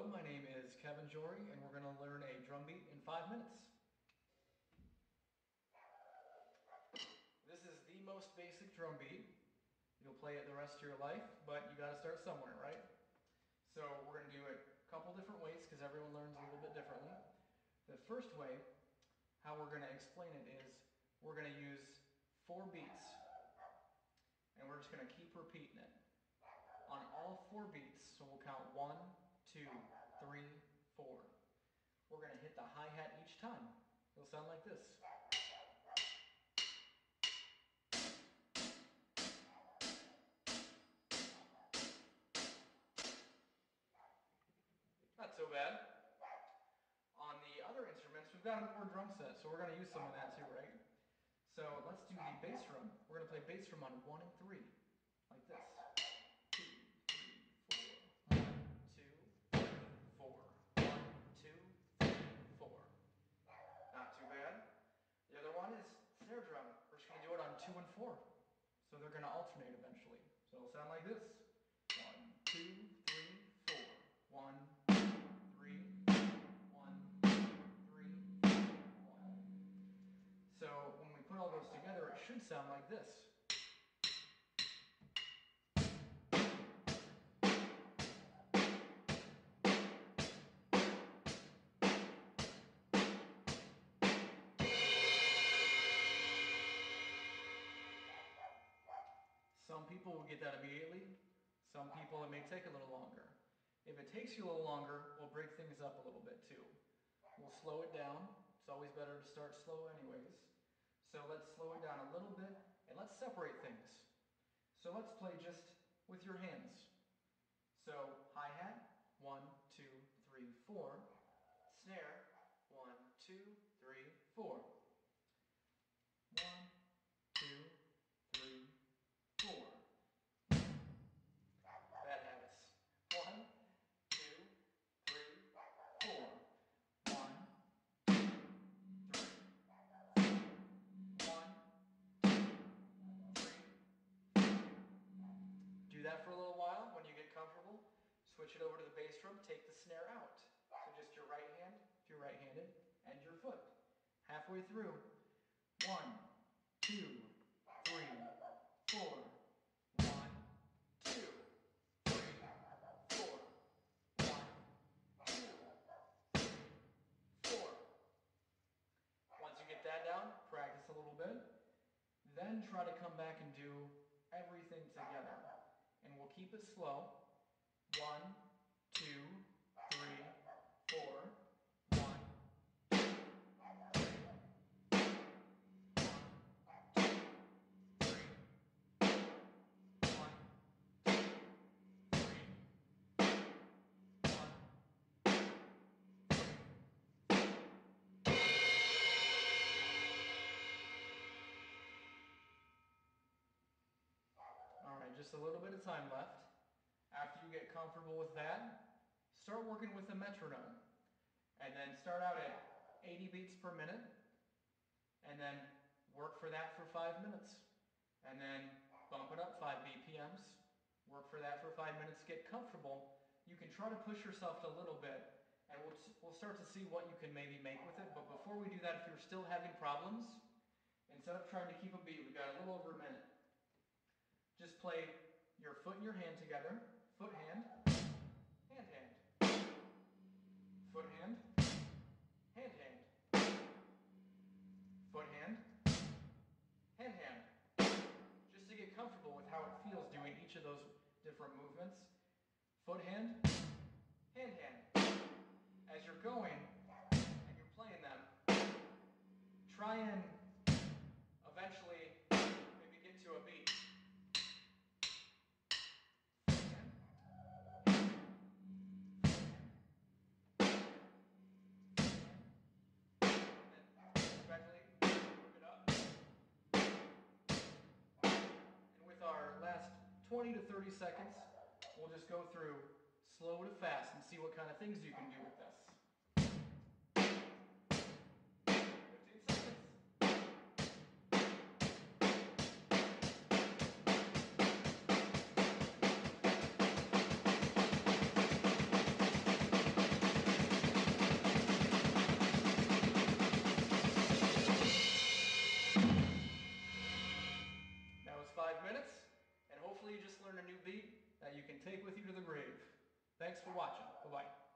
My name is Kevin Jory, and we're going to learn a drum beat in five minutes. This is the most basic drum beat. You'll play it the rest of your life, but you got to start somewhere, right? So we're going to do it a couple different ways because everyone learns a little bit differently. The first way, how we're going to explain it is we're going to use four beats, and we're just going to keep repeating it on all four beats. So we'll count two, three, four. We're going to hit the hi-hat each time. It'll sound like this. Not so bad. On the other instruments, we've got a more drum set, so we're going to use some of that too, right? So let's do the bass drum. We're going to play bass drum on one and three, like this. Four. So they're going to alternate eventually. So it'll sound like this. One, two, three, four. One, three, one, three, one. So when we put all those together, it should sound like this. People will get that immediately. Some people it may take a little longer. If it takes you a little longer, we'll break things up a little bit too. We'll slow it down. It's always better to start slow anyways. So let's slow it down a little bit and let's separate things. So let's play just with your hands. So hi-hat, one, two, three, four. Snare, one, two, three, four. That for a little while. When you get comfortable, switch it over to the bass drum. Take the snare out. So just your right hand, if you're right-handed, and your foot. Halfway through. One, two, three, four. get that down, practice a little bit, then try to come back and do everything together. We'll keep it slow. One, just a little bit of time left. After you get comfortable with that, start working with a metronome. And then start out at 80 beats per minute. And then work for that for five minutes. And then bump it up five BPMs. Work for that for five minutes. Get comfortable. You can try to push yourself a little bit and we'll, we'll start to see what you can maybe make with it. But before we do that, if you're still having problems, instead of trying to keep a beat, we've got a little over a minute. Just play your foot and your hand together. Foot, hand, hand, hand. Foot, hand, hand, hand. Foot, hand, hand, hand. Just to get comfortable with how it feels doing each of those different movements. Foot, hand, hand, hand. As you're going 20 to 30 seconds, we'll just go through slow to fast and see what kind of things you can do with this. That you can take with you to the grave. Thanks for watching. Bye-bye.